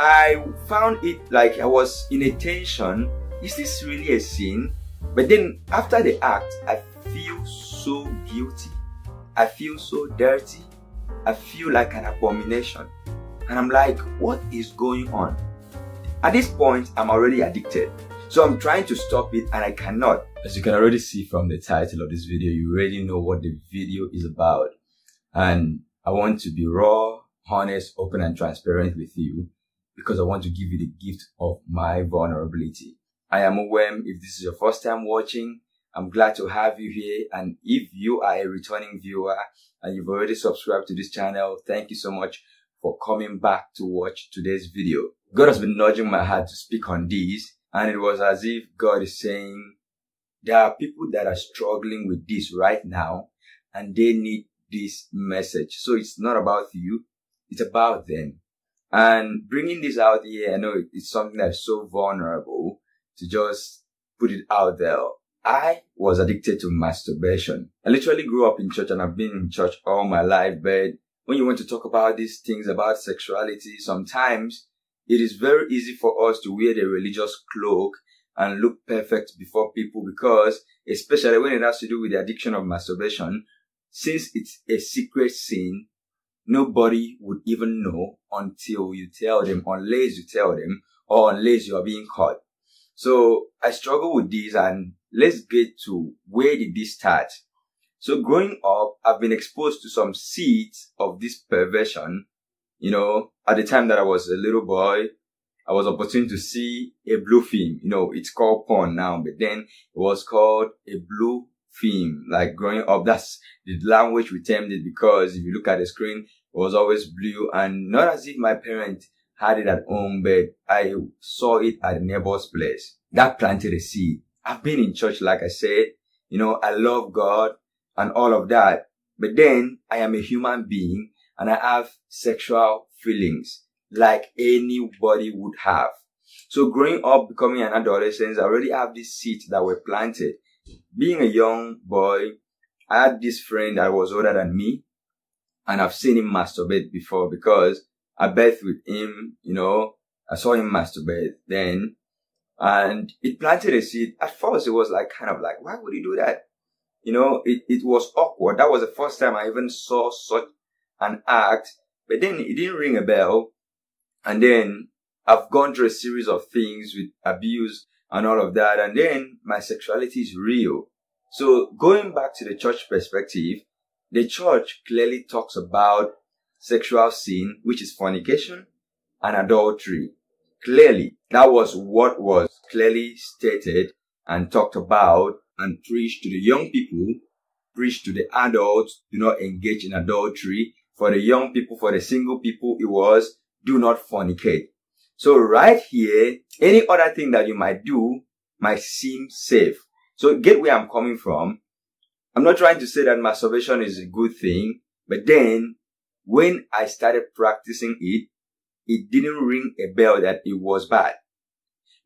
I found it like I was in a tension. Is this really a sin? But then after the act, I feel so guilty. I feel so dirty. I feel like an abomination. And I'm like, what is going on? At this point, I'm already addicted. So I'm trying to stop it and I cannot. As you can already see from the title of this video, you already know what the video is about. And I want to be raw, honest, open and transparent with you because I want to give you the gift of my vulnerability. I am aware if this is your first time watching, I'm glad to have you here. And if you are a returning viewer and you've already subscribed to this channel, thank you so much for coming back to watch today's video. God has been nudging my heart to speak on this. And it was as if God is saying, there are people that are struggling with this right now and they need this message. So it's not about you. It's about them. And bringing this out here, I know it's something that's so vulnerable to just put it out there. I was addicted to masturbation. I literally grew up in church and I've been in church all my life, but when you want to talk about these things about sexuality, sometimes it is very easy for us to wear the religious cloak and look perfect before people because, especially when it has to do with the addiction of masturbation, since it's a secret sin, nobody would even know until you tell them, unless you tell them, or unless you are being caught. So I struggle with this and let's get to where did this start? So growing up, I've been exposed to some seeds of this perversion. You know, at the time that I was a little boy, I was opportune to see a blue film. You know, it's called porn now, but then it was called a blue film. Like growing up, that's the language we termed it because if you look at the screen, it was always blue and not as if my parents had it at home, but I saw it at a neighbor's place. That planted a seed. I've been in church, like I said, you know, I love God and all of that. But then I am a human being and I have sexual feelings like anybody would have. So growing up, becoming an adolescent, I already have these seeds that were planted. Being a young boy, I had this friend that was older than me and I've seen him masturbate before because I bathed with him, you know, I saw him masturbate then and it planted a seed. At first it was like kind of like, why would he do that? You know, it, it was awkward. That was the first time I even saw such an act, but then it didn't ring a bell. And then I've gone through a series of things with abuse and all of that. And then my sexuality is real. So going back to the church perspective, the church clearly talks about sexual sin, which is fornication and adultery. Clearly, that was what was clearly stated and talked about and preached to the young people, preached to the adults, do not engage in adultery. For the young people, for the single people, it was do not fornicate. So right here, any other thing that you might do might seem safe. So get where I'm coming from. I'm not trying to say that masturbation is a good thing, but then when I started practicing it, it didn't ring a bell that it was bad.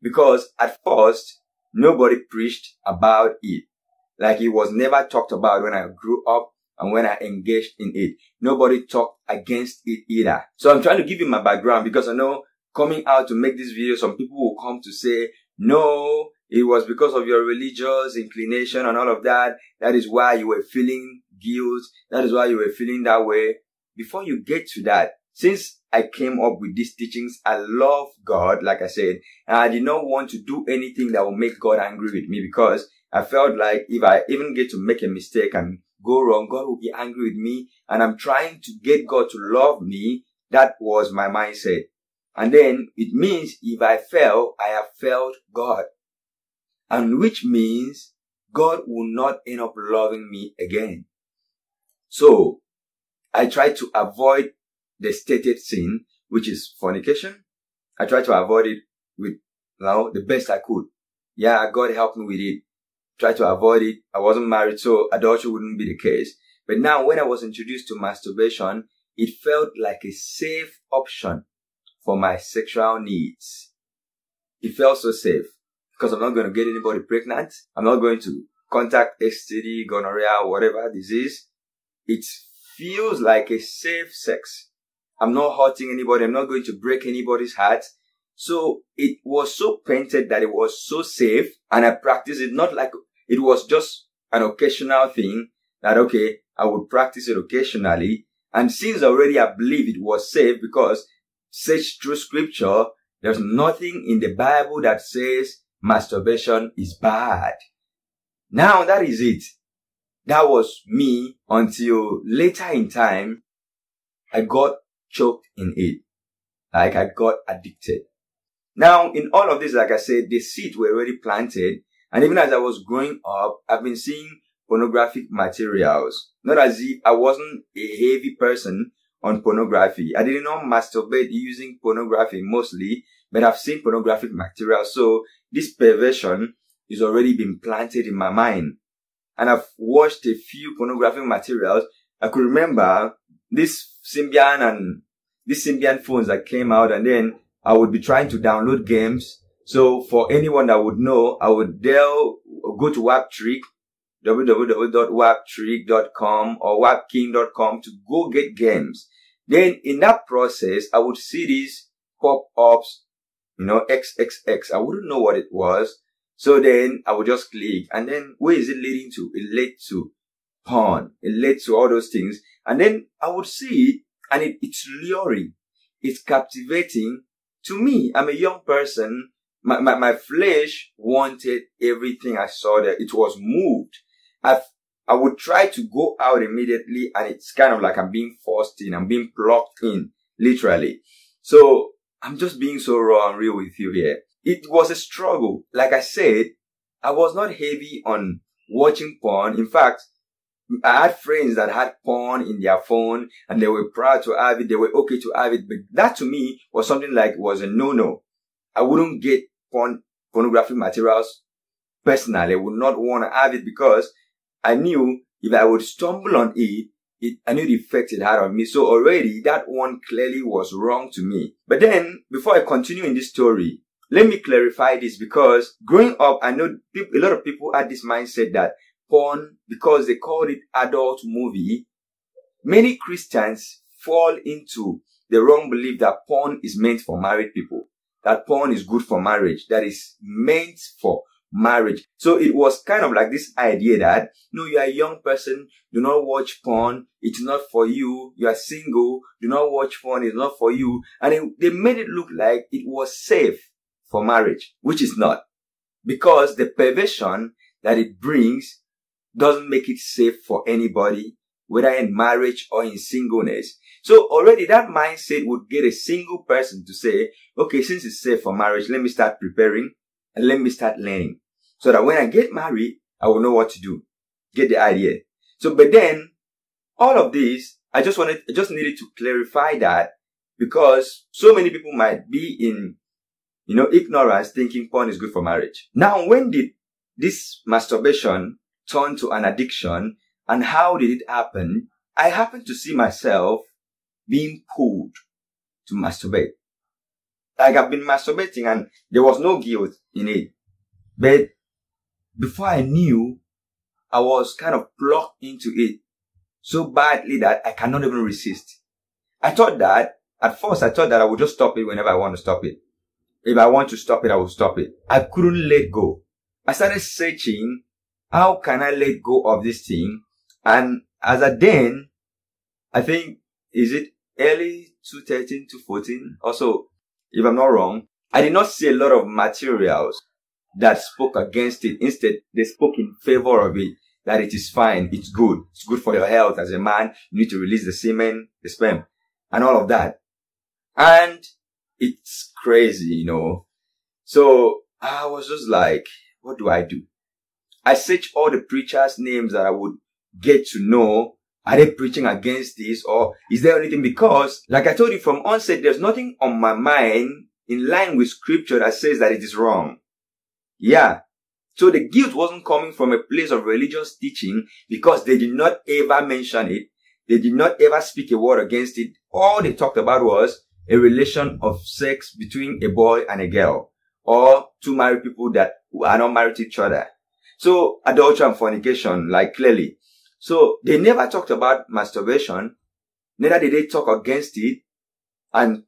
Because at first, nobody preached about it. Like it was never talked about when I grew up and when I engaged in it. Nobody talked against it either. So I'm trying to give you my background because I know coming out to make this video, some people will come to say, no, it was because of your religious inclination and all of that. That is why you were feeling guilt. That is why you were feeling that way. Before you get to that, since I came up with these teachings, I love God, like I said, and I did not want to do anything that will make God angry with me because I felt like if I even get to make a mistake and go wrong, God will be angry with me. And I'm trying to get God to love me. That was my mindset. And then it means if I fail, I have failed God. And which means God will not end up loving me again. So I try to avoid the stated sin, which is fornication. I try to avoid it with, know, the best I could. Yeah, God helped me with it. Try to avoid it. I wasn't married, so adultery wouldn't be the case. But now when I was introduced to masturbation, it felt like a safe option for my sexual needs. It felt so safe because I'm not going to get anybody pregnant. I'm not going to contact STD, gonorrhea, whatever disease. It feels like a safe sex I'm not hurting anybody. I'm not going to break anybody's heart. So it was so painted that it was so safe and I practiced it not like it was just an occasional thing that, okay, I would practice it occasionally. And since already I believe it was safe because search through scripture, there's nothing in the Bible that says masturbation is bad. Now that is it. That was me until later in time, I got choked in it. Like I got addicted. Now, in all of this, like I said, the seeds were already planted. And even as I was growing up, I've been seeing pornographic materials. Not as if I wasn't a heavy person on pornography. I did not masturbate using pornography mostly, but I've seen pornographic material. So this perversion is already been planted in my mind. And I've watched a few pornographic materials. I could remember this Symbian and these Symbian phones that came out and then I would be trying to download games. So for anyone that would know, I would go to Waptrick, www.waptrick.com or wapking.com to go get games. Then in that process, I would see these pop-ups, you know, XXX. I wouldn't know what it was. So then I would just click and then where is it leading to? It led to porn. It led to all those things. And then I would see it and it, it's luring. It's captivating to me. I'm a young person. My, my, my flesh wanted everything I saw there. It was moved. I, I would try to go out immediately and it's kind of like I'm being forced in. I'm being plucked in, literally. So I'm just being so raw and real with you here. It was a struggle. Like I said, I was not heavy on watching porn. In fact, I had friends that had porn in their phone and they were proud to have it. They were okay to have it. But that to me was something like was a no-no. I wouldn't get porn, pornographic materials personally. I would not want to have it because I knew if I would stumble on it, it, I knew the effect it had on me. So already that one clearly was wrong to me. But then before I continue in this story, let me clarify this because growing up, I know a lot of people had this mindset that porn, because they called it adult movie, many Christians fall into the wrong belief that porn is meant for married people. That porn is good for marriage. That is meant for marriage. So it was kind of like this idea that, no, you are a young person, do not watch porn, it's not for you, you are single, do not watch porn, it's not for you. And it, they made it look like it was safe for marriage, which is not. Because the perversion that it brings doesn't make it safe for anybody, whether in marriage or in singleness. So already that mindset would get a single person to say, okay, since it's safe for marriage, let me start preparing and let me start learning. So that when I get married, I will know what to do. Get the idea. So, but then all of this, I just wanted, I just needed to clarify that because so many people might be in, you know, ignorance thinking porn is good for marriage. Now, when did this masturbation turn to an addiction and how did it happen? I happened to see myself being pulled to masturbate. Like I've been masturbating and there was no guilt in it. But before I knew, I was kind of plucked into it so badly that I cannot even resist. I thought that, at first I thought that I would just stop it whenever I want to stop it. If I want to stop it, I will stop it. I couldn't let go. I started searching how can I let go of this thing? And as I then, I think, is it early 2013 to 14? Also, if I'm not wrong, I did not see a lot of materials that spoke against it. Instead, they spoke in favor of it, that it is fine, it's good, it's good for your health as a man, you need to release the semen, the sperm, and all of that. And it's crazy, you know. So I was just like, what do I do? I search all the preachers' names that I would get to know. Are they preaching against this or is there anything? Because, like I told you from onset, there's nothing on my mind in line with scripture that says that it is wrong. Yeah. So the guilt wasn't coming from a place of religious teaching because they did not ever mention it. They did not ever speak a word against it. All they talked about was a relation of sex between a boy and a girl or two married people that are not married to each other. So adultery and fornication, like clearly. So they never talked about masturbation. Neither did they talk against it. and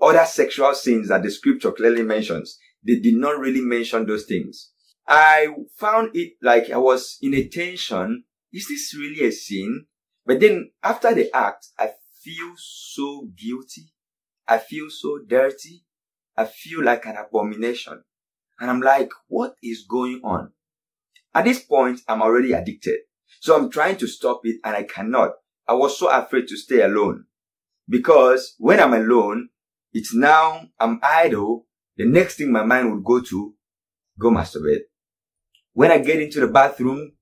other sexual sins that the scripture clearly mentions. They did not really mention those things. I found it like I was in a tension. Is this really a sin? But then after the act, I feel so guilty. I feel so dirty. I feel like an abomination. And I'm like, what is going on? At this point, I'm already addicted. So I'm trying to stop it and I cannot. I was so afraid to stay alone. Because when I'm alone, it's now I'm idle. The next thing my mind would go to, go masturbate. When I get into the bathroom,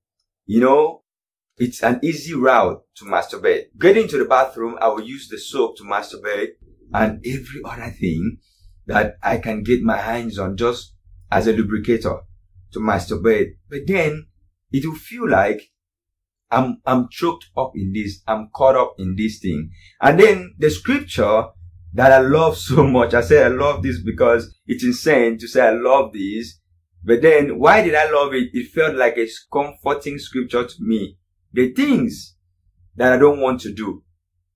you know, it's an easy route to masturbate. Getting to the bathroom, I will use the soap to masturbate and every other thing that I can get my hands on just as a lubricator to masturbate. But then it will feel like I'm, I'm choked up in this. I'm caught up in this thing. And then the scripture that I love so much. I say I love this because it's insane to say I love this. But then why did I love it? It felt like a comforting scripture to me. The things that I don't want to do.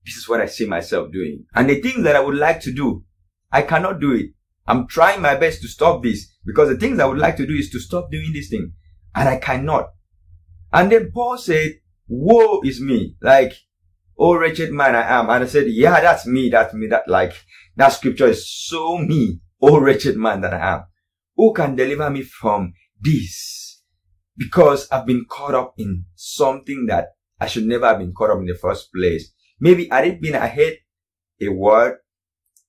This is what I see myself doing. And the things that I would like to do, I cannot do it. I'm trying my best to stop this because the things I would like to do is to stop doing this thing and I cannot. And then Paul said, woe is me. Like, oh wretched man I am. And I said, yeah, that's me. That's me. That like, that scripture is so me. Oh wretched man that I am. Who can deliver me from this? Because I've been caught up in something that I should never have been caught up in the first place. Maybe had it been ahead a word,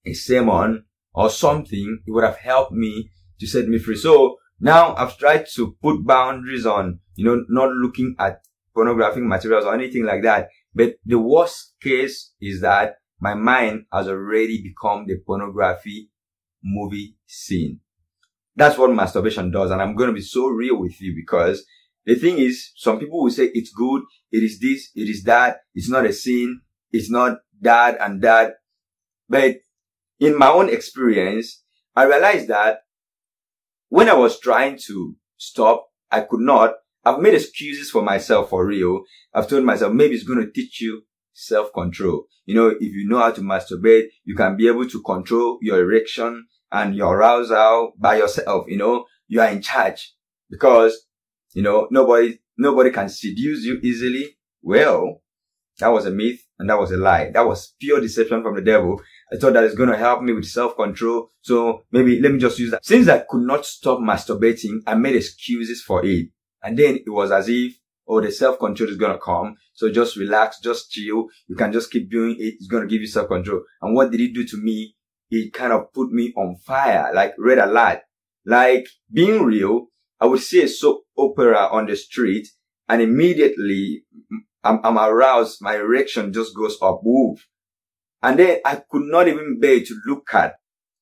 a sermon, or something, it would have helped me to set me free. So now I've tried to put boundaries on, you know, not looking at pornographic materials or anything like that. But the worst case is that my mind has already become the pornography movie scene. That's what masturbation does. And I'm going to be so real with you because the thing is, some people will say it's good. It is this. It is that. It's not a sin. It's not that and that. But in my own experience, I realized that when I was trying to stop, I could not. I've made excuses for myself for real. I've told myself maybe it's going to teach you self-control. You know, if you know how to masturbate, you can be able to control your erection and your arousal by yourself. You know, you are in charge because, you know, nobody, nobody can seduce you easily. Well, that was a myth and that was a lie. That was pure deception from the devil. I thought that it's going to help me with self-control. So maybe let me just use that. Since I could not stop masturbating, I made excuses for it. And then it was as if, oh, the self-control is going to come. So just relax, just chill. You can just keep doing it. It's going to give you self-control. And what did it do to me? It kind of put me on fire, like red alert. Like being real, I would see a soap opera on the street and immediately I'm, I'm aroused. My erection just goes up. Woof. And then I could not even bear to look at.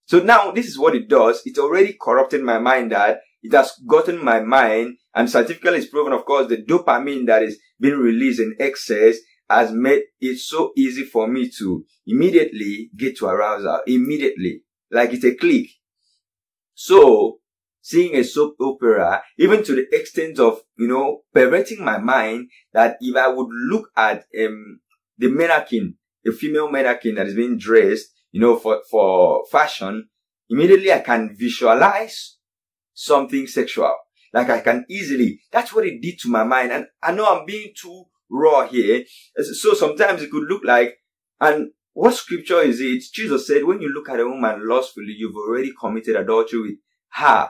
So now this is what it does. It's already corrupted my mind that it has gotten my mind and scientifically it's proven, of course, the dopamine that is being released in excess has made it so easy for me to immediately get to arousal immediately. Like it's a click. So seeing a soap opera, even to the extent of, you know, perverting my mind that if I would look at, um, the mannequin, a female mannequin that is being dressed, you know, for, for fashion, immediately I can visualize something sexual. Like I can easily, that's what it did to my mind. And I know I'm being too raw here. So sometimes it could look like, and what scripture is it? Jesus said, when you look at a woman lustfully, you've already committed adultery with her.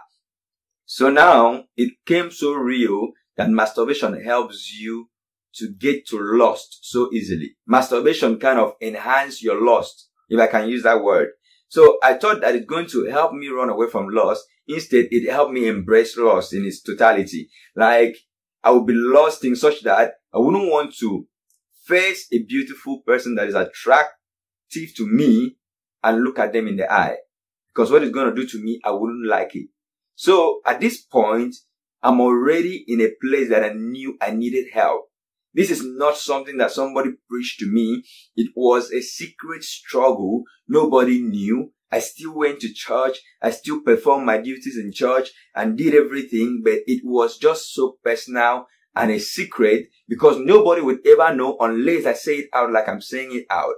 So now it came so real that masturbation helps you to get to lust so easily. Masturbation kind of enhance your lust, if I can use that word. So I thought that it's going to help me run away from lust. Instead, it helped me embrace loss in its totality. Like I would be lost in such that I wouldn't want to face a beautiful person that is attractive to me and look at them in the eye. Because what it's going to do to me, I wouldn't like it. So at this point, I'm already in a place that I knew I needed help. This is not something that somebody preached to me. It was a secret struggle. Nobody knew. I still went to church. I still performed my duties in church and did everything, but it was just so personal and a secret because nobody would ever know unless I say it out like I'm saying it out.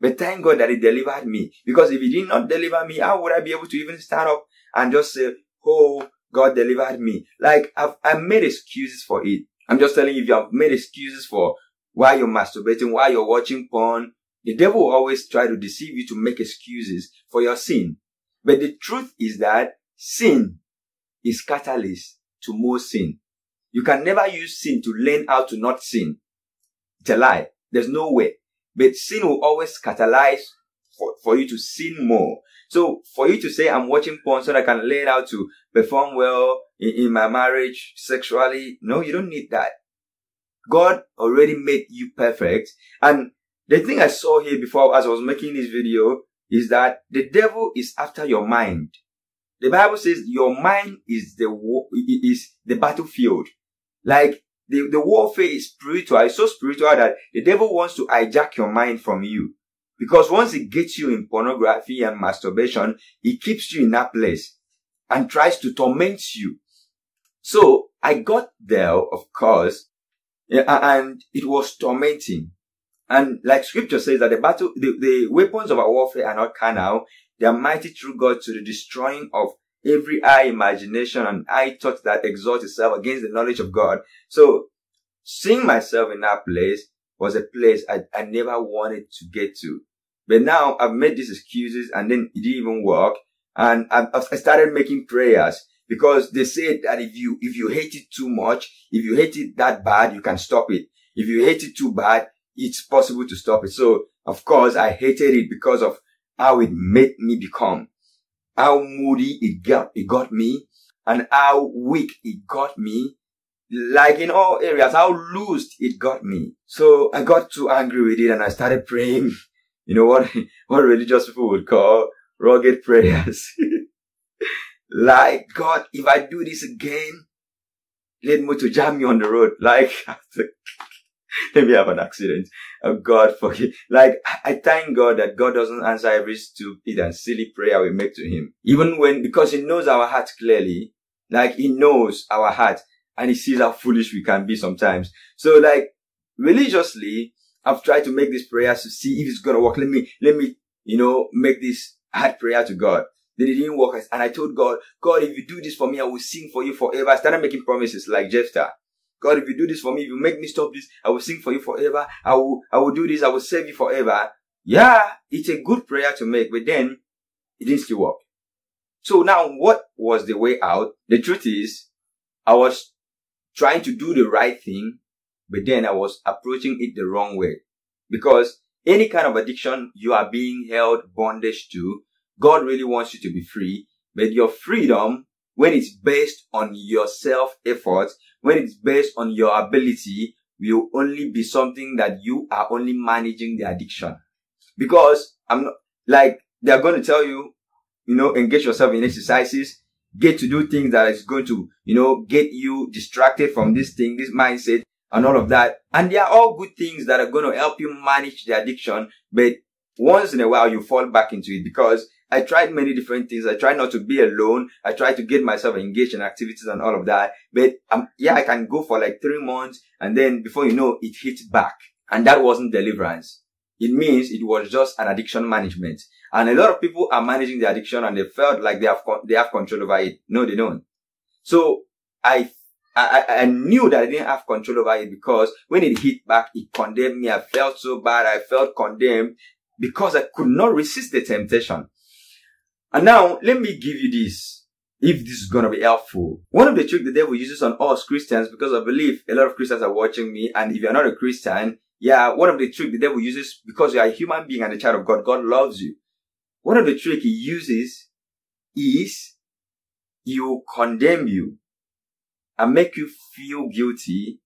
But thank God that He delivered me. Because if He did not deliver me, how would I be able to even stand up and just say, Oh, God delivered me? Like, I've, I've made excuses for it. I'm just telling you, if you have made excuses for why you're masturbating, why you're watching porn, the devil will always try to deceive you to make excuses for your sin. But the truth is that sin is catalyst to more sin. You can never use sin to learn how to not sin. It's a lie. There's no way. But sin will always catalyze for, for you to sin more. So for you to say, I'm watching porn so that I can learn how to perform well in, in my marriage sexually, no, you don't need that. God already made you perfect. And the thing I saw here before as I was making this video is that the devil is after your mind. The Bible says your mind is the is the battlefield. Like the, the warfare is spiritual. It's so spiritual that the devil wants to hijack your mind from you. Because once he gets you in pornography and masturbation, he keeps you in that place and tries to torment you. So I got there, of course, and it was tormenting. And like scripture says that the battle, the, the weapons of our warfare are not carnal. They are mighty through God to the destroying of every high imagination and high thought that exalts itself against the knowledge of God. So seeing myself in that place was a place I, I never wanted to get to. But now I've made these excuses and then it didn't even work. And I, I started making prayers because they said that if you, if you hate it too much, if you hate it that bad, you can stop it. If you hate it too bad, it's possible to stop it. So of course I hated it because of how it made me become, how moody it got, it got me and how weak it got me. Like in all areas, how loose it got me. So I got too angry with it and I started praying, you know what, what religious people would call rugged prayers. like, God, if I do this again, let me to jam me on the road. Like, let me have an accident. Oh God, forgive. Like, I thank God that God doesn't answer every stupid and silly prayer we make to Him. Even when, because He knows our heart clearly. Like, He knows our heart and He sees how foolish we can be sometimes. So like, religiously, I've tried to make these prayers to see if it's gonna work. Let me, let me, you know, make this hard prayer to God. Then it didn't work. And I told God, God, if you do this for me, I will sing for you forever. I started making promises like Jephthah. God, if you do this for me, if you make me stop this, I will sing for you forever. I will, I will do this. I will save you forever. Yeah, it's a good prayer to make, but then it didn't still work. So now what was the way out? The truth is, I was trying to do the right thing, but then I was approaching it the wrong way. Because any kind of addiction you are being held bondage to, God really wants you to be free, but your freedom, when it's based on your self effort, when it's based on your ability, will only be something that you are only managing the addiction. Because I'm not, like, they're going to tell you, you know, engage yourself in exercises, get to do things that is going to, you know, get you distracted from this thing, this mindset and all of that. And they are all good things that are going to help you manage the addiction. But once in a while, you fall back into it because I tried many different things. I tried not to be alone. I tried to get myself engaged in activities and all of that. But um, yeah, I can go for like three months and then before you know, it hits back. And that wasn't deliverance. It means it was just an addiction management. And a lot of people are managing the addiction and they felt like they have, they have control over it. No, they don't. So I, I, I knew that I didn't have control over it because when it hit back, it condemned me. I felt so bad. I felt condemned because I could not resist the temptation. And now, let me give you this, if this is gonna be helpful. One of the tricks the devil uses on us Christians, because I believe a lot of Christians are watching me, and if you're not a Christian, yeah, one of the tricks the devil uses, because you are a human being and a child of God, God loves you. One of the tricks he uses is he will condemn you and make you feel guilty.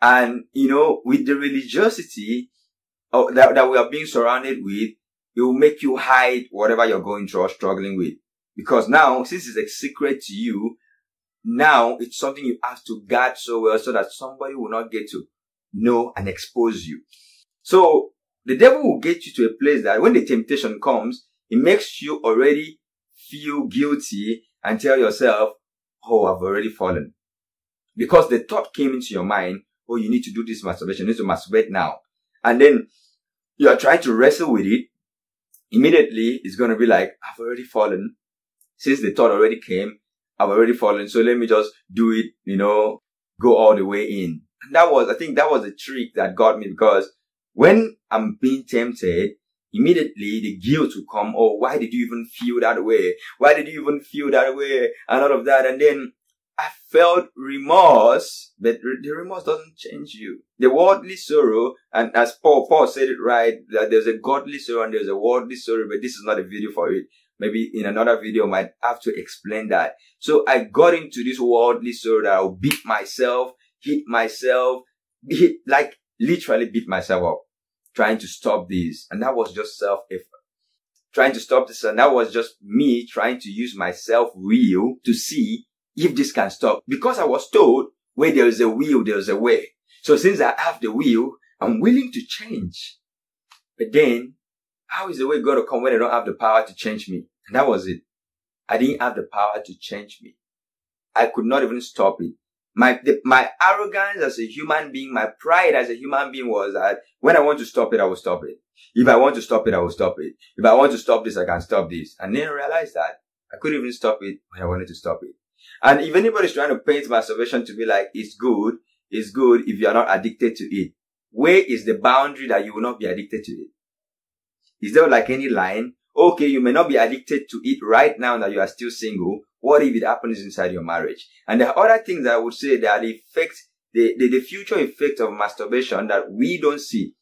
And, you know, with the religiosity oh, that, that we are being surrounded with, it will make you hide whatever you're going through or struggling with. Because now, since it's a secret to you, now it's something you have to guard so well so that somebody will not get to know and expose you. So the devil will get you to a place that when the temptation comes, it makes you already feel guilty and tell yourself, Oh, I've already fallen. Because the thought came into your mind, Oh, you need to do this masturbation. You need to masturbate now. And then you are trying to wrestle with it, immediately it's going to be like, I've already fallen. Since the thought already came, I've already fallen. So let me just do it, you know, go all the way in. And that was, I think that was the trick that got me because when I'm being tempted, immediately the guilt will come. Oh, why did you even feel that way? Why did you even feel that way? And all of that. And then I felt remorse, but the remorse doesn't change you. The worldly sorrow, and as Paul, Paul said it right, that there's a godly sorrow and there's a worldly sorrow, but this is not a video for it. Maybe in another video, I might have to explain that. So I got into this worldly sorrow that I'll beat myself, hit myself, hit, like literally beat myself up, trying to stop this. And that was just self effort. Trying to stop this, and that was just me trying to use my self will to see if this can stop. Because I was told where there is a will, there is a way. So since I have the will, I'm willing to change. But then, how is the way going to come when I don't have the power to change me? And that was it. I didn't have the power to change me. I could not even stop it. My, the, my arrogance as a human being, my pride as a human being was that when I want to stop it, I will stop it. If I want to stop it, I will stop it. If I want to stop this, I can stop this. And then I realized that I couldn't even stop it when I wanted to stop it. And if anybody's trying to paint masturbation to be like, it's good, it's good if you're not addicted to it, where is the boundary that you will not be addicted to it? Is there like any line? Okay, you may not be addicted to it right now that you are still single. What if it happens inside your marriage? And are other things I would say that affect the, the, the future effect of masturbation that we don't see.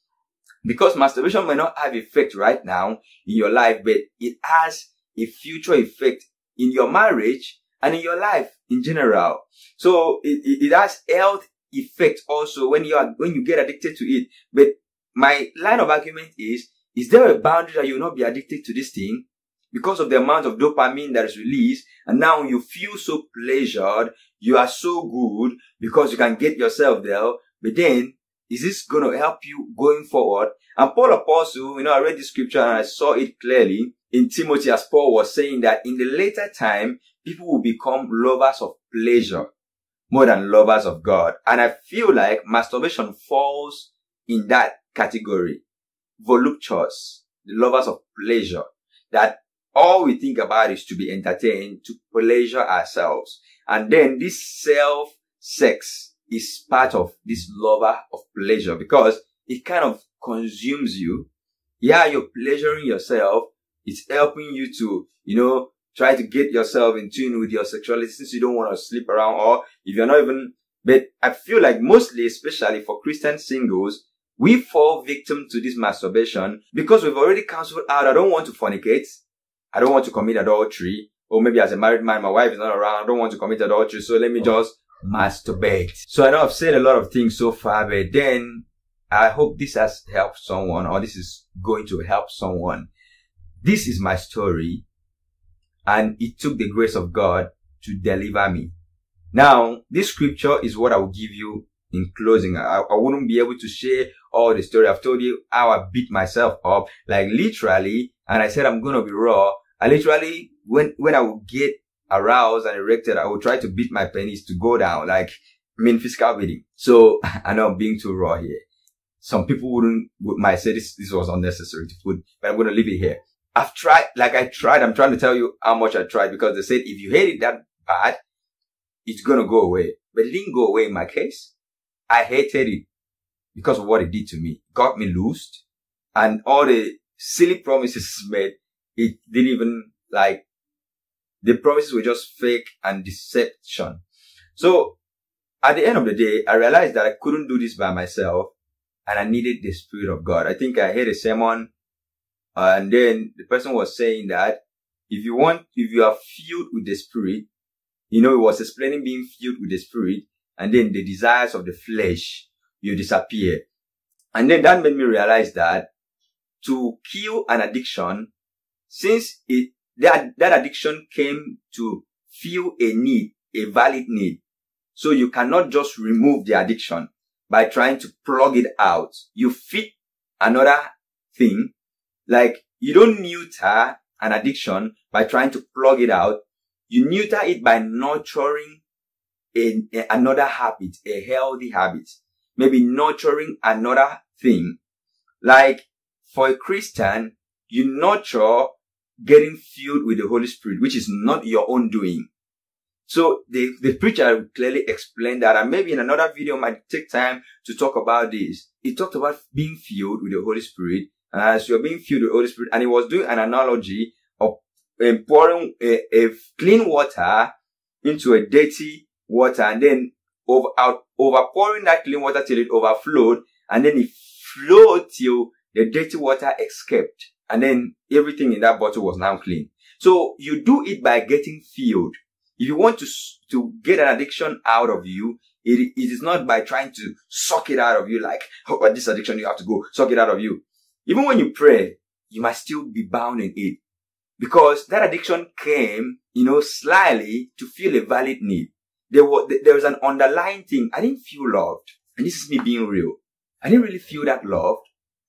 Because masturbation may not have effect right now in your life, but it has a future effect in your marriage and in your life in general. So it, it, has health effect also when you are, when you get addicted to it. But my line of argument is, is there a boundary that you will not be addicted to this thing? Because of the amount of dopamine that is released, and now you feel so pleasured, you are so good because you can get yourself there. But then, is this going to help you going forward? And Paul Apostle, you know, I read the scripture and I saw it clearly in Timothy as Paul was saying that in the later time, people will become lovers of pleasure more than lovers of God. And I feel like masturbation falls in that category. Voluptuous, the lovers of pleasure, that all we think about is to be entertained, to pleasure ourselves. And then this self sex is part of this lover of pleasure because it kind of consumes you. Yeah, you're pleasuring yourself. It's helping you to, you know, try to get yourself in tune with your sexuality since you don't want to sleep around or if you're not even, but I feel like mostly, especially for Christian singles, we fall victim to this masturbation because we've already cancelled out. Ah, I don't want to fornicate. I don't want to commit adultery. Or maybe as a married man, my wife is not around. I don't want to commit adultery. So let me oh. just masturbate. So I know I've said a lot of things so far, but then I hope this has helped someone or this is going to help someone. This is my story and it took the grace of God to deliver me. Now, this scripture is what I will give you in closing. I, I wouldn't be able to share all the story. I've told you how I beat myself up, like literally, and I said I'm going to be raw. I literally, when, when I would get aroused and erected, I would try to beat my penis to go down, like, I mean, physical beating. So I know I'm being too raw here. Some people wouldn't, might say this, this was unnecessary to put, but I'm going to leave it here. I've tried, like I tried, I'm trying to tell you how much I tried because they said if you hate it that bad, it's gonna go away. But it didn't go away in my case. I hated it because of what it did to me. got me loosed and all the silly promises made, it didn't even like, the promises were just fake and deception. So at the end of the day, I realized that I couldn't do this by myself and I needed the Spirit of God. I think I heard a sermon Uh, and then the person was saying that if you want, if you are filled with the spirit, you know, it was explaining being filled with the spirit and then the desires of the flesh, you disappear. And then that made me realize that to kill an addiction, since it, that, that addiction came to fill a need, a valid need. So you cannot just remove the addiction by trying to plug it out. You fit another thing like you don't neuter an addiction by trying to plug it out. You neuter it by nurturing a, a, another habit, a healthy habit. Maybe nurturing another thing. Like for a Christian, you nurture getting filled with the Holy Spirit, which is not your own doing. So the, the preacher clearly explained that, and maybe in another video might take time to talk about this. He talked about being filled with the Holy Spirit, as you're being filled with the Holy Spirit, and he was doing an analogy of um, pouring a, a, clean water into a dirty water, and then over out over pouring that clean water till it overflowed, and then it flowed till the dirty water escaped, and then everything in that bottle was now clean. So you do it by getting filled. If you want to, to get an addiction out of you, it, it is not by trying to suck it out of you like, oh, this addiction, you have to go suck it out of you. Even when you pray, you must still be bound in it. Because that addiction came, you know, slyly to feel a valid need. There was, there was an underlying thing. I didn't feel loved. And this is me being real. I didn't really feel that loved.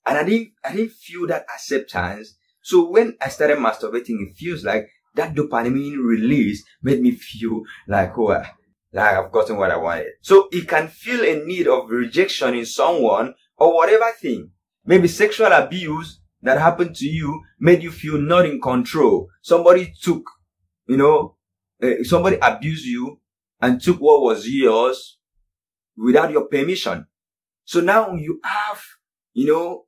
And I didn't, I didn't feel that acceptance. So when I started masturbating, it feels like that dopamine release made me feel like, oh, ah, like I've gotten what I wanted. So it can feel a need of rejection in someone or whatever thing. Maybe sexual abuse that happened to you made you feel not in control. Somebody took, you know, uh, somebody abused you and took what was yours without your permission. So now you have, you know,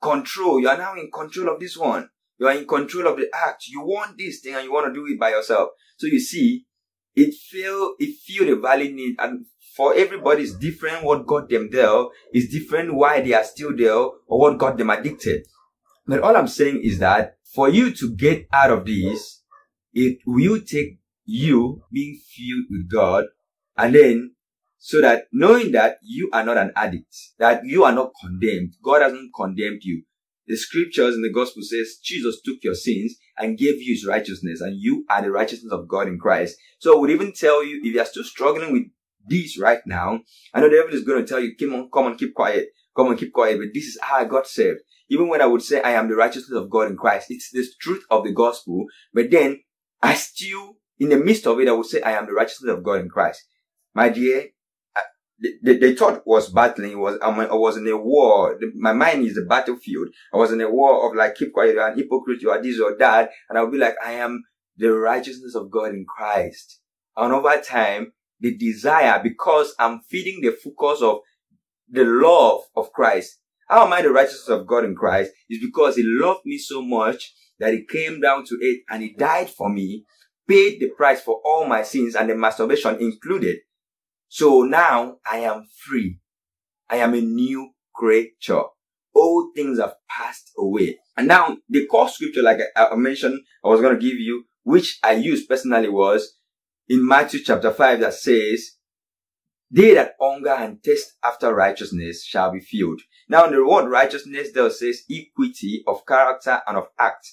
control. You are now in control of this one. You are in control of the act. You want this thing and you want to do it by yourself. So you see, it feel, it feel the valid need and for everybody is different. What got them there is different why they are still there or what got them addicted. But all I'm saying is that for you to get out of this, it will take you being filled with God and then so that knowing that you are not an addict, that you are not condemned, God hasn't condemned you. The scriptures in the gospel says Jesus took your sins and gave you his righteousness and you are the righteousness of God in Christ. So I would even tell you if you are still struggling with this right now, I know the devil is going to tell you, come on, come on, keep quiet, come on, keep quiet, but this is how I got saved. Even when I would say I am the righteousness of God in Christ, it's the truth of the gospel, but then I still, in the midst of it, I would say I am the righteousness of God in Christ. My dear, the, the, thought was battling It was I was in a war. my mind is a battlefield. I was in a war of like keep quiet, you're an hypocrite, you are this or that, and I would be like, I am the righteousness of God in Christ. And over time, the desire because I'm feeding the focus of the love of Christ. How am I the righteousness of God in Christ? Is because He loved me so much that He came down to it and He died for me, paid the price for all my sins and the masturbation included. So now I am free. I am a new creature. All things have passed away. And now the core scripture, like I, mentioned, I was going to give you, which I used personally was in Matthew chapter 5 that says, they that hunger and thirst after righteousness shall be filled. Now, in the word righteousness there says equity of character and of act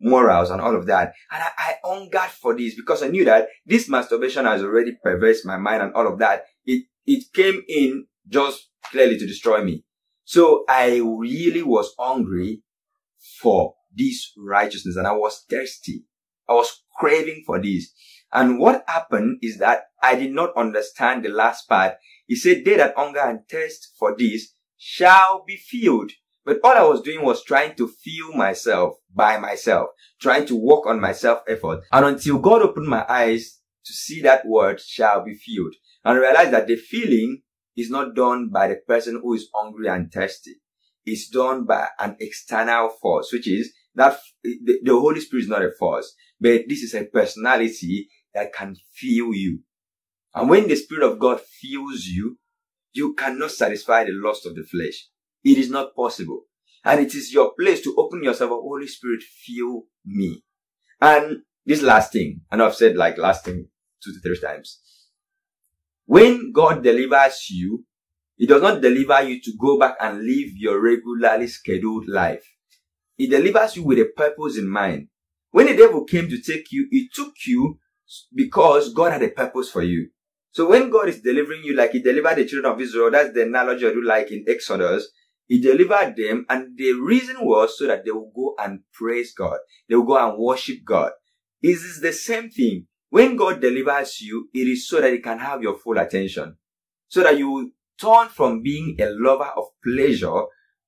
morals and all of that. And I, I hungered for this because I knew that this masturbation has already perversed my mind and all of that. It, it came in just clearly to destroy me. So I really was hungry for this righteousness and I was thirsty. I was craving for this. And what happened is that I did not understand the last part. He said, they that hunger and thirst for this shall be filled. But all I was doing was trying to feel myself by myself, trying to work on my self effort. And until God opened my eyes to see that word shall be filled and realize that the feeling is not done by the person who is hungry and thirsty. It's done by an external force, which is that the Holy Spirit is not a force, but this is a personality that can feel you. And when the Spirit of God fills you, you cannot satisfy the lust of the flesh. It is not possible. And it is your place to open yourself up. Holy Spirit, fill me. And this last thing, and I've said like last thing two to three times. When God delivers you, He does not deliver you to go back and live your regularly scheduled life. He delivers you with a purpose in mind. When the devil came to take you, he took you because God had a purpose for you. So when God is delivering you, like he delivered the children of Israel, that's the analogy I do like in Exodus, he delivered them, and the reason was so that they will go and praise God. They will go and worship God. It is the same thing. When God delivers you, it is so that He can have your full attention. So that you turn from being a lover of pleasure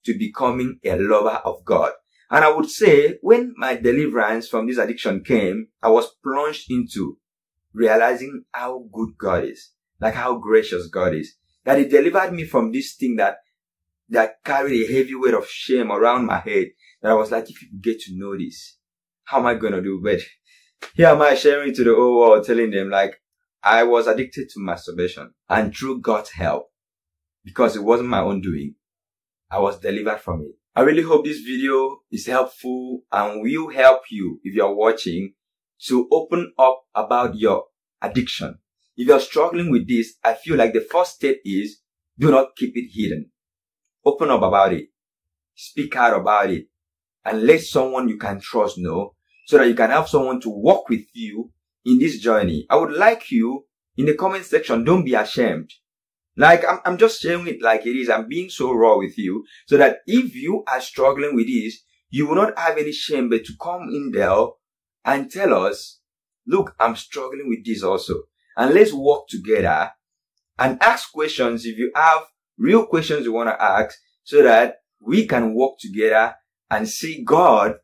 to becoming a lover of God. And I would say when my deliverance from this addiction came, I was plunged into realizing how good God is, like how gracious God is, that He delivered me from this thing that, that carried a heavy weight of shame around my head. That I was like, if you get to know this, how am I going to do? But here am I sharing to the whole world, telling them like, I was addicted to masturbation and through God's help, because it wasn't my own doing, I was delivered from it. I really hope this video is helpful and will help you if you're watching to open up about your addiction. If you're struggling with this, I feel like the first step is do not keep it hidden. Open up about it. Speak out about it and let someone you can trust know so that you can have someone to walk with you in this journey. I would like you in the comment section, don't be ashamed. Like I'm, I'm just sharing it like it is. I'm being so raw with you so that if you are struggling with this, you will not have any shame, but to come in there and tell us, look, I'm struggling with this also. And let's work together and ask questions if you have real questions you want to ask so that we can work together and see God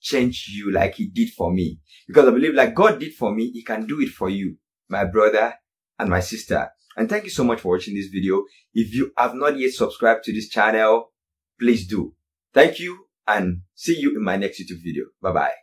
change you like he did for me. Because I believe like God did for me, he can do it for you, my brother and my sister. And thank you so much for watching this video. If you have not yet subscribed to this channel, please do. Thank you and see you in my next YouTube video. Bye bye.